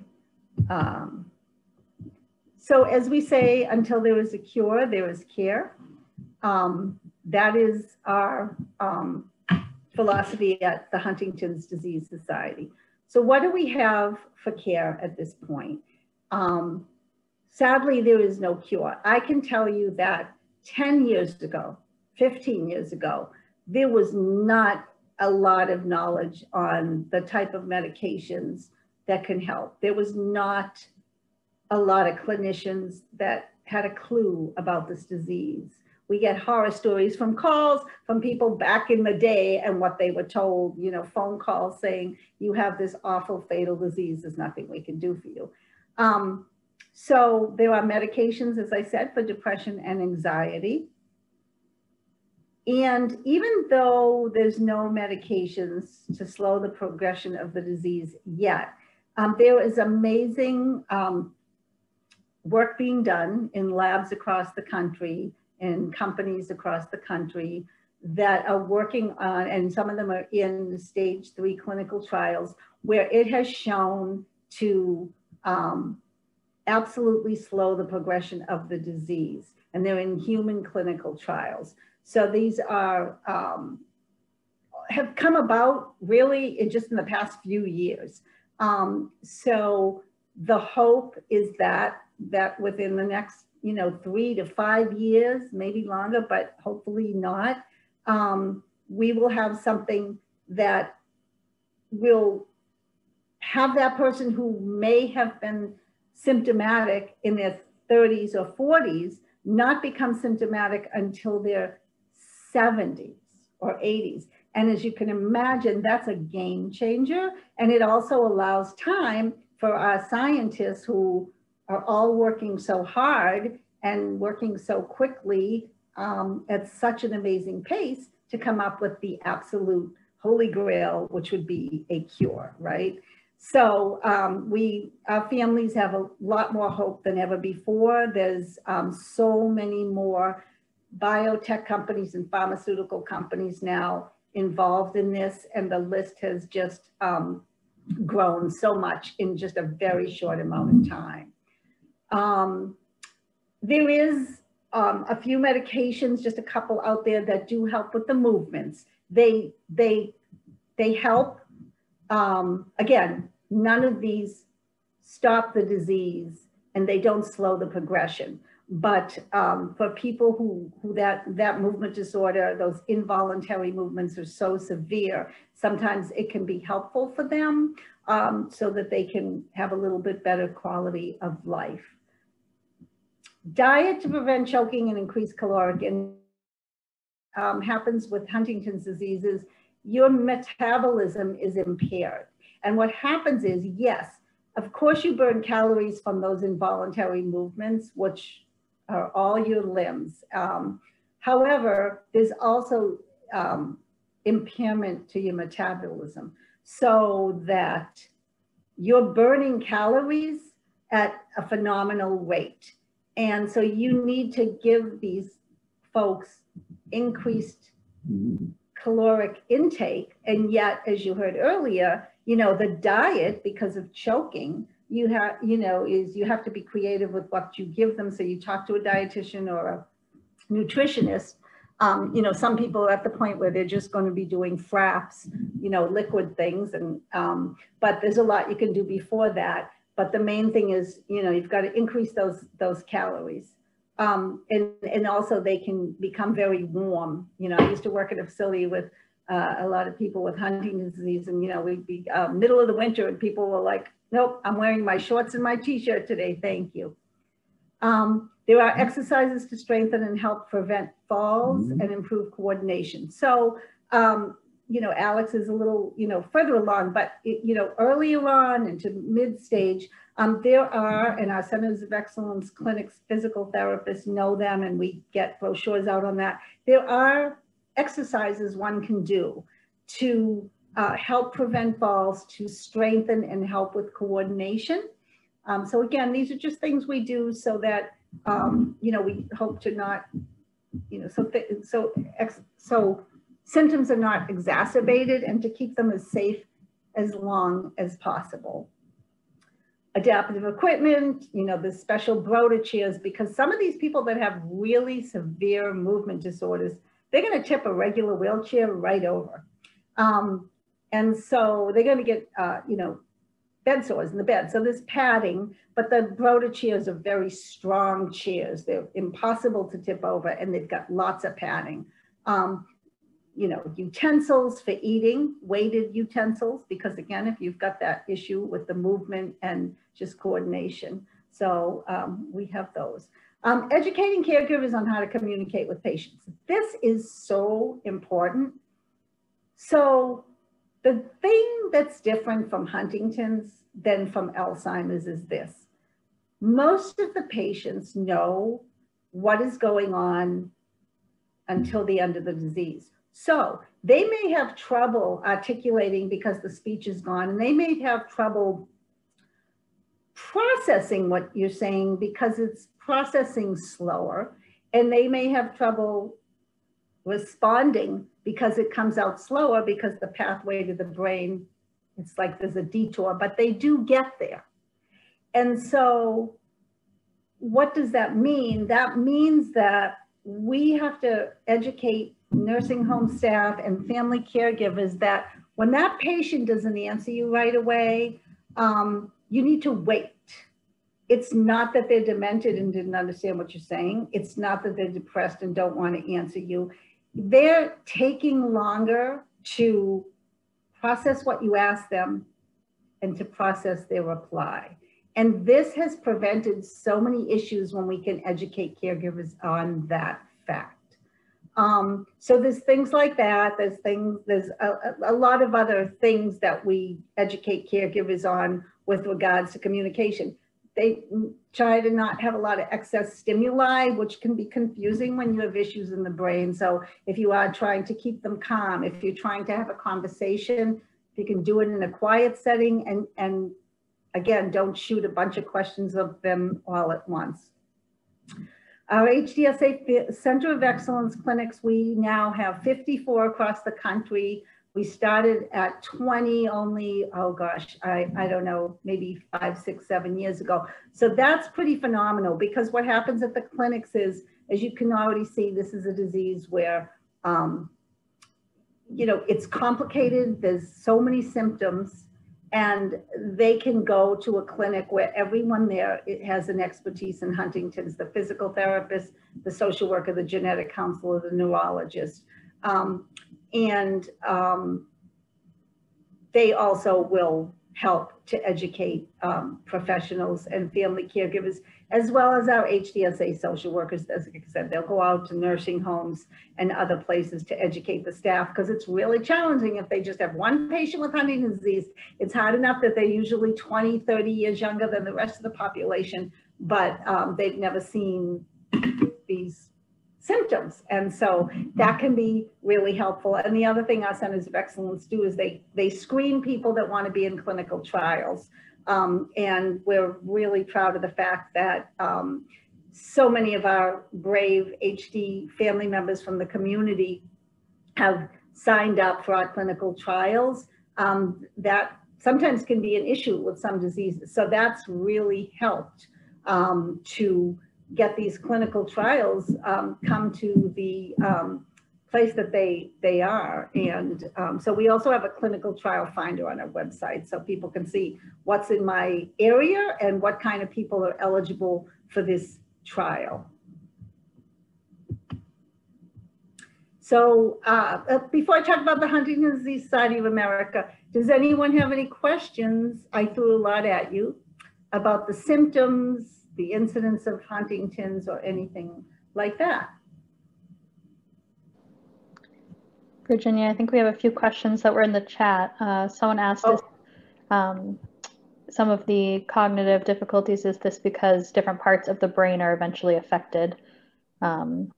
Um, so as we say, until there is a cure, there is care. Um, that is our um, philosophy at the Huntington's Disease Society. So what do we have for care at this point? Um, sadly, there is no cure. I can tell you that 10 years ago, 15 years ago, there was not a lot of knowledge on the type of medications that can help. There was not a lot of clinicians that had a clue about this disease we get horror stories from calls from people back in the day and what they were told, you know, phone calls saying, you have this awful fatal disease, there's nothing we can do for you. Um, so there are medications, as I said, for depression and anxiety. And even though there's no medications to slow the progression of the disease yet, um, there is amazing um, work being done in labs across the country and companies across the country that are working on, and some of them are in stage three clinical trials, where it has shown to um, absolutely slow the progression of the disease. And they're in human clinical trials. So these are, um, have come about really in just in the past few years. Um, so the hope is that, that within the next you know, three to five years, maybe longer, but hopefully not, um, we will have something that will have that person who may have been symptomatic in their 30s or 40s not become symptomatic until their 70s or 80s. And as you can imagine, that's a game changer. And it also allows time for our scientists who are all working so hard and working so quickly um, at such an amazing pace to come up with the absolute holy grail, which would be a cure, right? So um, we, our families have a lot more hope than ever before. There's um, so many more biotech companies and pharmaceutical companies now involved in this, and the list has just um, grown so much in just a very short amount of time. Um, there is um, a few medications, just a couple out there that do help with the movements. They, they, they help. Um, again, none of these stop the disease and they don't slow the progression. But um, for people who, who that, that movement disorder, those involuntary movements are so severe, sometimes it can be helpful for them um, so that they can have a little bit better quality of life. Diet to prevent choking and increase caloric um, happens with Huntington's diseases your metabolism is impaired. And what happens is, yes, of course you burn calories from those involuntary movements, which are all your limbs. Um, however, there's also um, impairment to your metabolism so that you're burning calories at a phenomenal rate. And so you need to give these folks increased caloric intake. And yet, as you heard earlier, you know, the diet, because of choking, you have, you know, is you have to be creative with what you give them. So you talk to a dietitian or a nutritionist. Um, you know, some people are at the point where they're just going to be doing fraps, you know, liquid things. And, um, but there's a lot you can do before that. But the main thing is, you know, you've got to increase those, those calories. Um, and, and also they can become very warm. You know, I used to work at a facility with uh, a lot of people with Huntington's disease and, you know, we'd be uh, middle of the winter and people were like, nope, I'm wearing my shorts and my t-shirt today, thank you. Um, there are exercises to strengthen and help prevent falls mm -hmm. and improve coordination. So, um, you know, Alex is a little, you know, further along, but, it, you know, earlier on into mid stage, um, there are, in our Centers of Excellence clinics, physical therapists know them and we get brochures out on that. There are exercises one can do to uh, help prevent falls, to strengthen and help with coordination. Um, so again, these are just things we do so that, um, you know, we hope to not, you know, so, so, so symptoms are not exacerbated and to keep them as safe as long as possible adaptive equipment, you know, the special Broda chairs, because some of these people that have really severe movement disorders, they're going to tip a regular wheelchair right over. Um, and so they're going to get, uh, you know, bed sores in the bed. So there's padding, but the Broda chairs are very strong chairs. They're impossible to tip over and they've got lots of padding. Um, you know, utensils for eating, weighted utensils, because again, if you've got that issue with the movement and just coordination. So um, we have those. Um, educating caregivers on how to communicate with patients. This is so important. So the thing that's different from Huntington's than from Alzheimer's is this. Most of the patients know what is going on until the end of the disease. So they may have trouble articulating because the speech is gone, and they may have trouble processing what you're saying because it's processing slower and they may have trouble responding because it comes out slower because the pathway to the brain it's like there's a detour but they do get there and so what does that mean that means that we have to educate nursing home staff and family caregivers that when that patient doesn't answer you right away um, you need to wait. It's not that they're demented and didn't understand what you're saying. It's not that they're depressed and don't want to answer you. They're taking longer to process what you ask them and to process their reply. And this has prevented so many issues when we can educate caregivers on that fact. Um, so there's things like that. There's things, there's a, a, lot of other things that we educate caregivers on with regards to communication. They try to not have a lot of excess stimuli, which can be confusing when you have issues in the brain. So if you are trying to keep them calm, if you're trying to have a conversation, you can do it in a quiet setting and, and again, don't shoot a bunch of questions of them all at once. Our HDSA Center of Excellence clinics, we now have 54 across the country. We started at 20 only, oh gosh, I, I don't know, maybe five, six, seven years ago. So that's pretty phenomenal because what happens at the clinics is, as you can already see, this is a disease where, um, you know, it's complicated. There's so many symptoms and they can go to a clinic where everyone there has an expertise in Huntington's, the physical therapist, the social worker, the genetic counselor, the neurologist. Um, and um, they also will help to educate um, professionals and family caregivers, as well as our HDSA social workers. As I said, they'll go out to nursing homes and other places to educate the staff because it's really challenging if they just have one patient with Huntington's disease. It's hard enough that they're usually 20, 30 years younger than the rest of the population, but um, they've never seen these symptoms. And so that can be really helpful. And the other thing our centers of excellence do is they, they screen people that want to be in clinical trials. Um, and we're really proud of the fact that um, so many of our brave HD family members from the community have signed up for our clinical trials. Um, that sometimes can be an issue with some diseases. So that's really helped um, to get these clinical trials um, come to the um, place that they they are. And um, so we also have a clinical trial finder on our website so people can see what's in my area and what kind of people are eligible for this trial. So uh, uh before I talk about the Huntington's Disease Society of America, does anyone have any questions? I threw a lot at you about the symptoms, the incidence of Huntington's or anything like that. Virginia, I think we have a few questions that were in the chat. Uh, someone asked oh. us um, some of the cognitive difficulties. Is this because different parts of the brain are eventually affected um,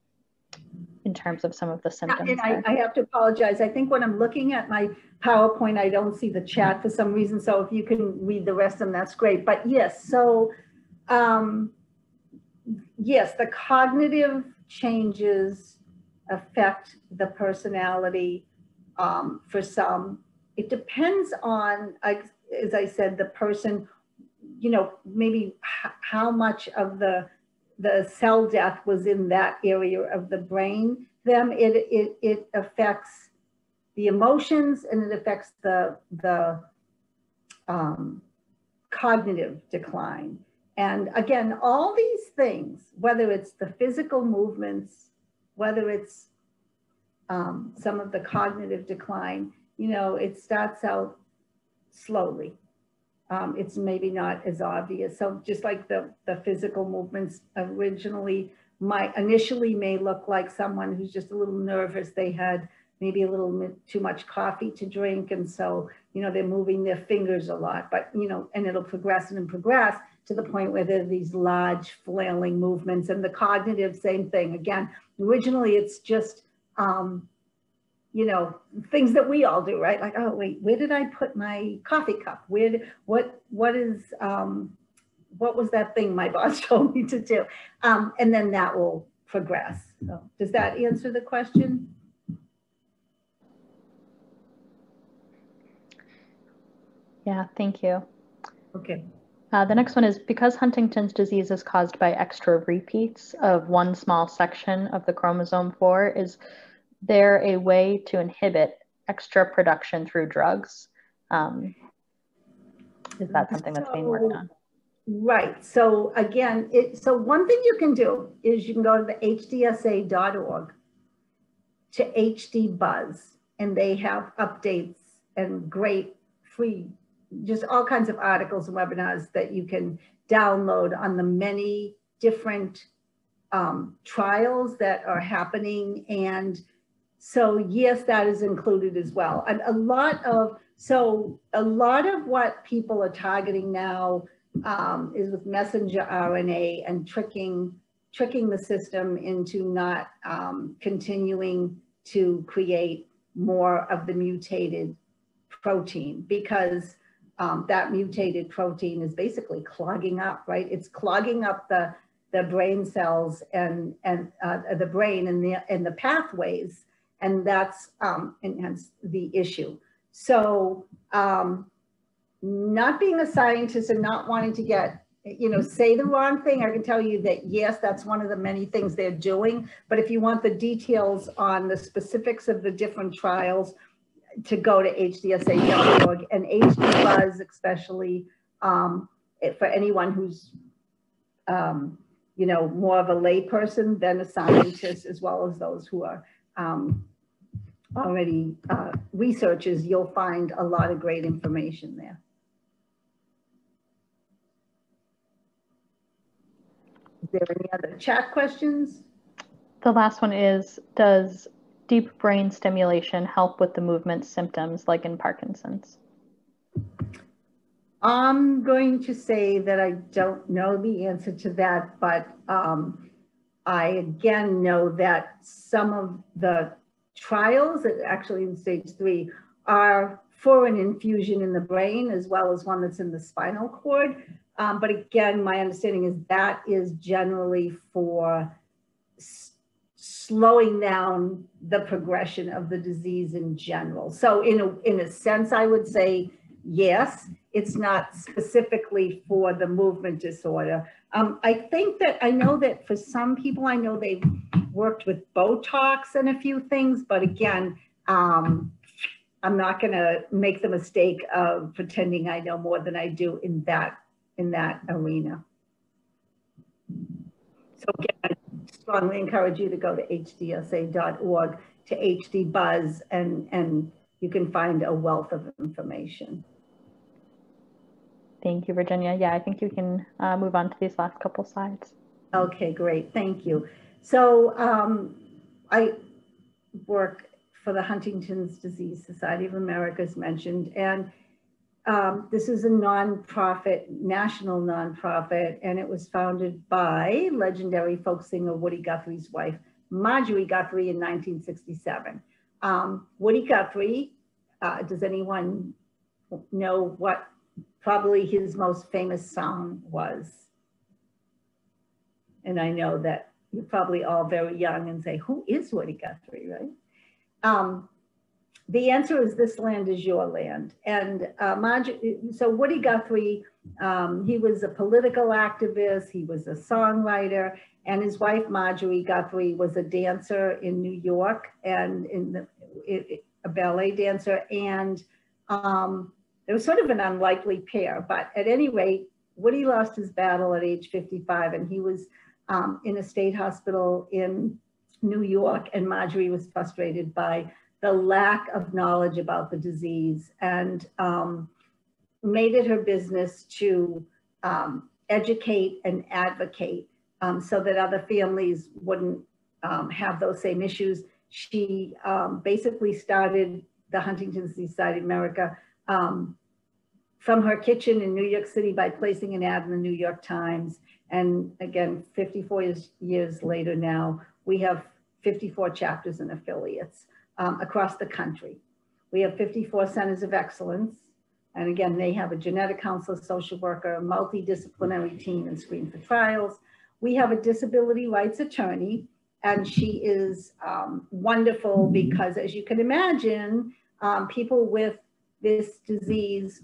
in terms of some of the symptoms? And I, I, have to apologize. I think when I'm looking at my PowerPoint, I don't see the chat for some reason. So if you can read the rest of them, that's great. But yes, so um, yes, the cognitive changes affect the personality um, for some. It depends on, as I said, the person, you know, maybe how much of the the cell death was in that area of the brain. Them, it it it affects the emotions and it affects the the um, cognitive decline. And again, all these things, whether it's the physical movements, whether it's um, some of the cognitive decline, you know, it starts out slowly. Um, it's maybe not as obvious. So just like the, the physical movements originally might initially may look like someone who's just a little nervous. They had maybe a little too much coffee to drink. And so, you know, they're moving their fingers a lot, but, you know, and it'll progress and progress to the point where there are these large flailing movements and the cognitive same thing. Again, originally it's just, um, you know, things that we all do, right? Like, oh, wait, where did I put my coffee cup? Where, did, what, what is, um, what was that thing my boss told me to do? Um, and then that will progress. So does that answer the question? Yeah, thank you. Okay. Uh, the next one is because Huntington's disease is caused by extra repeats of one small section of the chromosome 4, is there a way to inhibit extra production through drugs? Um, is that something that's being worked on? Right. So again, it, so one thing you can do is you can go to the hdsa.org to HD Buzz, and they have updates and great free just all kinds of articles and webinars that you can download on the many different um, trials that are happening. And so, yes, that is included as well. And a lot of, so a lot of what people are targeting now um, is with messenger RNA and tricking, tricking the system into not um, continuing to create more of the mutated protein because um, that mutated protein is basically clogging up, right? It's clogging up the, the brain cells and, and uh, the brain and the, and the pathways. And that's um, and hence the issue. So um, not being a scientist and not wanting to get, you know, say the wrong thing, I can tell you that yes, that's one of the many things they're doing. But if you want the details on the specifics of the different trials, to go to hdsa.org and hdbuzz especially um, it, for anyone who's, um, you know, more of a layperson than a scientist, as well as those who are um, already uh, researchers, you'll find a lot of great information there. Is there any other chat questions? The last one is, does deep brain stimulation help with the movement symptoms like in Parkinson's? I'm going to say that I don't know the answer to that, but um, I again know that some of the trials, actually in stage three, are for an infusion in the brain as well as one that's in the spinal cord. Um, but again, my understanding is that is generally for slowing down the progression of the disease in general. So in a, in a sense, I would say yes, it's not specifically for the movement disorder. Um, I think that I know that for some people, I know they've worked with Botox and a few things, but again, um, I'm not going to make the mistake of pretending I know more than I do in that in that arena. So again, strongly encourage you to go to hdsa.org to HD Buzz and and you can find a wealth of information. Thank you, Virginia. Yeah, I think you can uh, move on to these last couple slides. Okay, great. Thank you. So um, I work for the Huntington's Disease Society of America, as mentioned, and um, this is a nonprofit, national nonprofit, and it was founded by legendary folk singer Woody Guthrie's wife, Marjorie Guthrie, in 1967. Um, Woody Guthrie, uh, does anyone know what probably his most famous song was. And I know that you're probably all very young and say, who is Woody Guthrie, right? Um, the answer is this land is your land. And uh, so Woody Guthrie, um, he was a political activist, he was a songwriter, and his wife Marjorie Guthrie was a dancer in New York and in the, it, a ballet dancer. And um, it was sort of an unlikely pair, but at any rate, Woody lost his battle at age 55 and he was um, in a state hospital in New York and Marjorie was frustrated by the lack of knowledge about the disease and um, made it her business to um, educate and advocate um, so that other families wouldn't um, have those same issues. She um, basically started the Huntington's Society of America um, from her kitchen in New York City by placing an ad in the New York Times. And again, 54 years, years later now, we have 54 chapters and affiliates um, across the country. We have 54 centers of excellence. And again, they have a genetic counselor, social worker, a multidisciplinary team and screen for trials. We have a disability rights attorney and she is um, wonderful because as you can imagine, um, people with this disease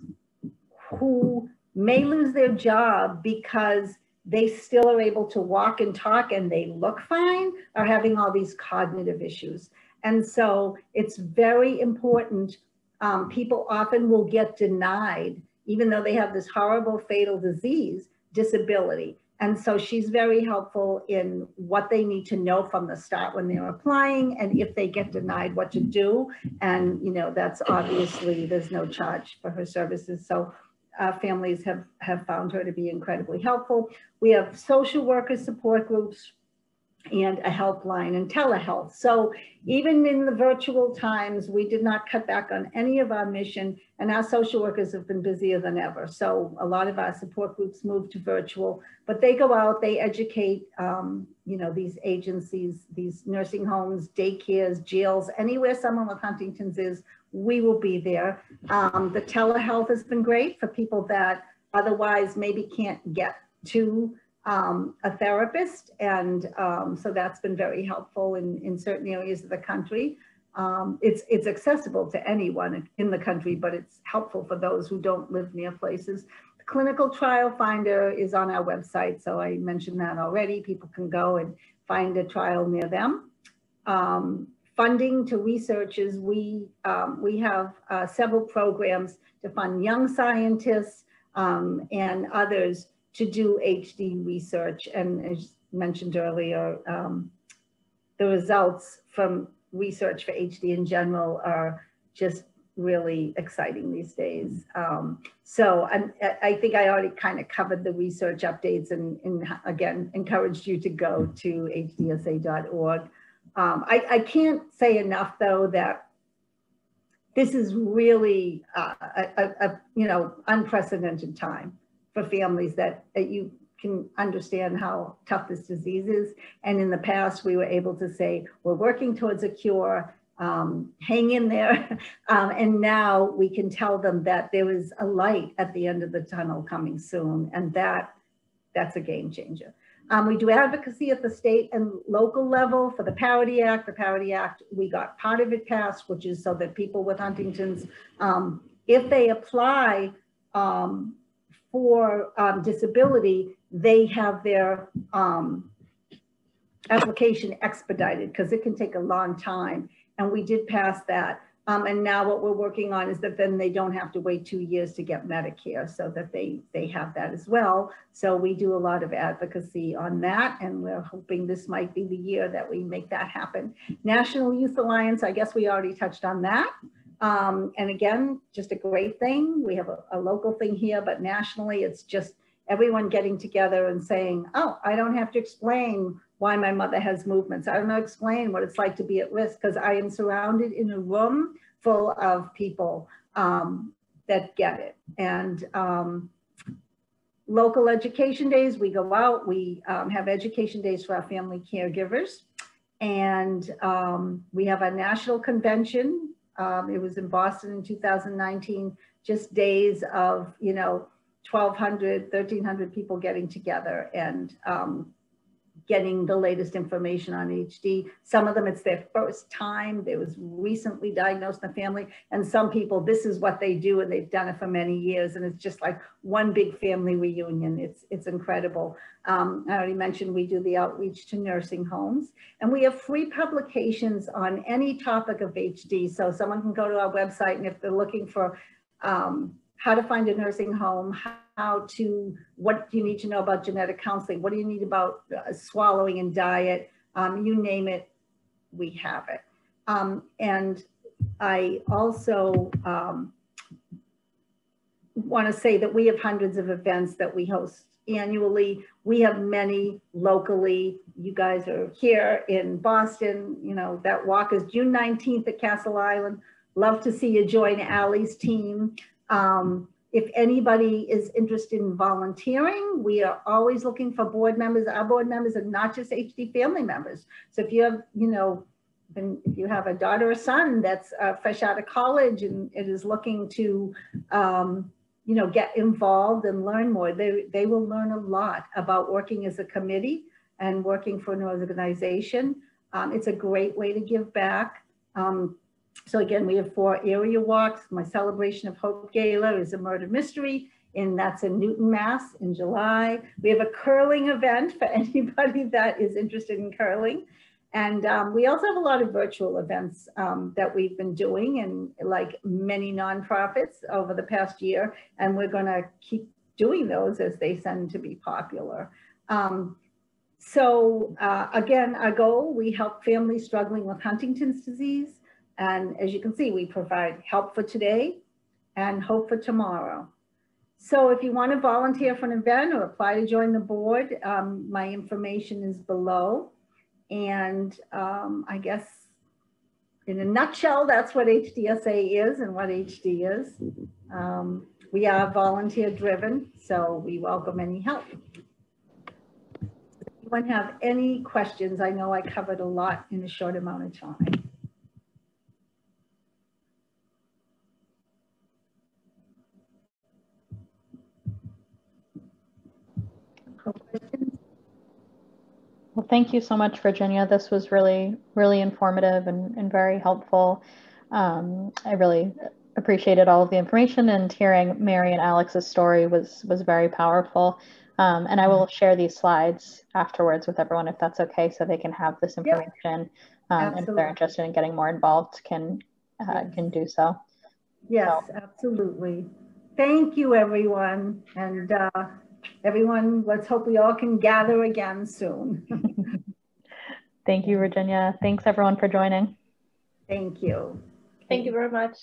who may lose their job because they still are able to walk and talk and they look fine are having all these cognitive issues. And so it's very important. Um, people often will get denied, even though they have this horrible fatal disease, disability. And so she's very helpful in what they need to know from the start when they're applying and if they get denied what to do. And, you know, that's obviously, there's no charge for her services. So uh, families have, have found her to be incredibly helpful. We have social worker support groups and a helpline and telehealth. So even in the virtual times, we did not cut back on any of our mission and our social workers have been busier than ever. So a lot of our support groups moved to virtual, but they go out, they educate, um, you know, these agencies, these nursing homes, daycares, jails, anywhere someone with Huntington's is, we will be there. Um, the telehealth has been great for people that otherwise maybe can't get to um, a therapist. And um, so that's been very helpful in, in certain areas of the country. Um, it's, it's accessible to anyone in the country, but it's helpful for those who don't live near places. The clinical trial finder is on our website. So I mentioned that already. People can go and find a trial near them. Um, funding to researchers, we, um, we have uh, several programs to fund young scientists um, and others to do HD research. And as mentioned earlier, um, the results from research for HD in general are just really exciting these days. Um, so I'm, I think I already kind of covered the research updates and, and again, encouraged you to go to hdsa.org. Um, I, I can't say enough though that this is really uh, a, a, a, you know unprecedented time for families that, that you can understand how tough this disease is. And in the past, we were able to say, we're working towards a cure, um, hang in there. um, and now we can tell them that there is a light at the end of the tunnel coming soon. And that that's a game changer. Um, we do advocacy at the state and local level for the Parity Act. The Parity Act, we got part of it passed, which is so that people with Huntington's, um, if they apply um, for um, disability, they have their um, application expedited because it can take a long time. And we did pass that. Um, and now what we're working on is that then they don't have to wait two years to get Medicare so that they, they have that as well. So we do a lot of advocacy on that and we're hoping this might be the year that we make that happen. National Youth Alliance, I guess we already touched on that. Um, and again, just a great thing. We have a, a local thing here, but nationally it's just everyone getting together and saying, oh, I don't have to explain why my mother has movements. I don't explain what it's like to be at risk because I am surrounded in a room full of people um, that get it. And um, local education days, we go out, we um, have education days for our family caregivers. And um, we have a national convention. Um, it was in Boston in 2019, just days of, you know, 1,200, 1,300 people getting together and um, getting the latest information on HD. Some of them, it's their first time. They was recently diagnosed in the family. And some people, this is what they do and they've done it for many years. And it's just like one big family reunion. It's, it's incredible. Um, I already mentioned we do the outreach to nursing homes. And we have free publications on any topic of HD. So someone can go to our website and if they're looking for um, how to find a nursing home, how to, what do you need to know about genetic counseling? What do you need about uh, swallowing and diet? Um, you name it, we have it. Um, and I also um, want to say that we have hundreds of events that we host annually. We have many locally. You guys are here in Boston. You know, that walk is June 19th at Castle Island. Love to see you join Allie's team. Um, if anybody is interested in volunteering, we are always looking for board members. Our board members are not just HD family members. So if you have, you know, if you have a daughter or son that's uh, fresh out of college and it is looking to, um, you know, get involved and learn more, they, they will learn a lot about working as a committee and working for an organization. Um, it's a great way to give back. Um, so again, we have four area walks. My Celebration of Hope Gala is a murder mystery, and that's in Newton, Mass in July. We have a curling event for anybody that is interested in curling. And um, we also have a lot of virtual events um, that we've been doing and like many nonprofits over the past year. And we're gonna keep doing those as they tend to be popular. Um, so uh, again, our goal, we help families struggling with Huntington's disease. And as you can see, we provide help for today and hope for tomorrow. So if you want to volunteer for an event or apply to join the board, um, my information is below. And um, I guess in a nutshell, that's what HDSA is and what HD is. Um, we are volunteer driven, so we welcome any help. Anyone have any questions? I know I covered a lot in a short amount of time. Well, thank you so much, Virginia. This was really, really informative and, and very helpful. Um, I really appreciated all of the information and hearing Mary and Alex's story was, was very powerful. Um, and I will share these slides afterwards with everyone if that's okay, so they can have this information. Um, and if they're interested in getting more involved, can uh, can do so. Yes, so. absolutely. Thank you, everyone. And uh, everyone, let's hope we all can gather again soon. Thank you, Virginia. Thanks everyone for joining. Thank you. Thank you very much.